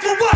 for what?